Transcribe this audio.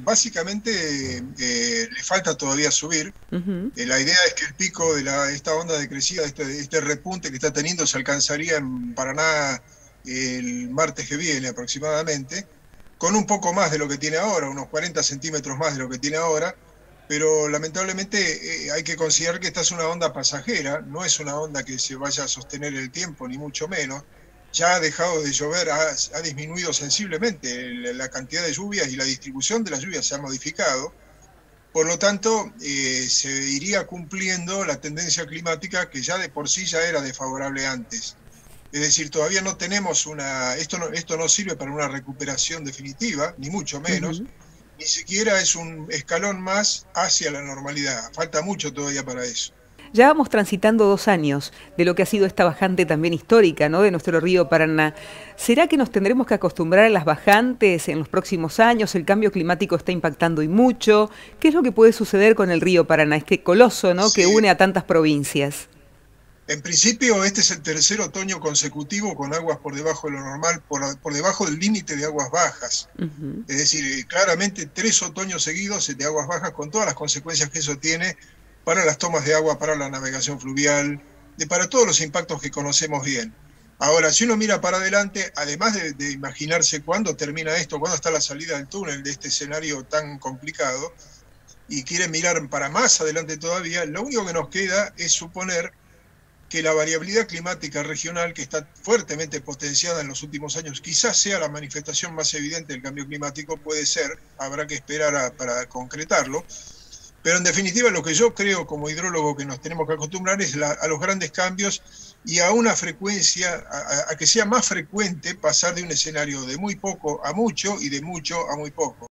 básicamente eh, le falta todavía subir. Eh, la idea es que el pico de la, esta onda de crecida, este, este repunte que está teniendo, se alcanzaría en Paraná el martes que viene aproximadamente, con un poco más de lo que tiene ahora, unos 40 centímetros más de lo que tiene ahora, pero lamentablemente eh, hay que considerar que esta es una onda pasajera, no es una onda que se vaya a sostener el tiempo, ni mucho menos ya ha dejado de llover, ha, disminuido sensiblemente la cantidad de lluvias y la distribución de las lluvias se ha modificado. Por lo tanto, eh, se iría cumpliendo la tendencia climática que ya de por sí ya era desfavorable antes. Es decir, todavía no tenemos una, esto no, esto no sirve para una recuperación definitiva, ni mucho menos, ni siquiera es un escalón más hacia la normalidad. Falta mucho todavía para eso. Ya vamos transitando dos años de lo que ha sido esta bajante también histórica ¿no? de nuestro río Paraná. ¿Será que nos tendremos que acostumbrar a las bajantes en los próximos años? ¿El cambio climático está impactando y mucho? ¿Qué es lo que puede suceder con el río Paraná, este coloso ¿no? que une a tantas provincias? En principio, este es el tercer otoño consecutivo con aguas por debajo de lo normal, por, debajo del límite de aguas bajas. Es decir, claramente tres otoños seguidos de aguas bajas con todas las consecuencias que eso tiene para las tomas de agua, para la navegación fluvial, de, para todos los impactos que conocemos bien. Ahora, si uno mira para adelante, además de, imaginarse cuándo termina esto, cuándo está la salida del túnel de este escenario tan complicado, y quiere mirar para más adelante todavía, lo único que nos queda es suponer que la variabilidad climática regional, que está fuertemente potenciada en los últimos años, quizás sea la manifestación más evidente del cambio climático, puede ser, habrá que esperar para concretarlo, pero en definitiva lo que yo creo como hidrólogo que nos tenemos que acostumbrar es a los grandes cambios y a una frecuencia, a que sea más frecuente pasar de un escenario de muy poco a mucho y de mucho a muy poco.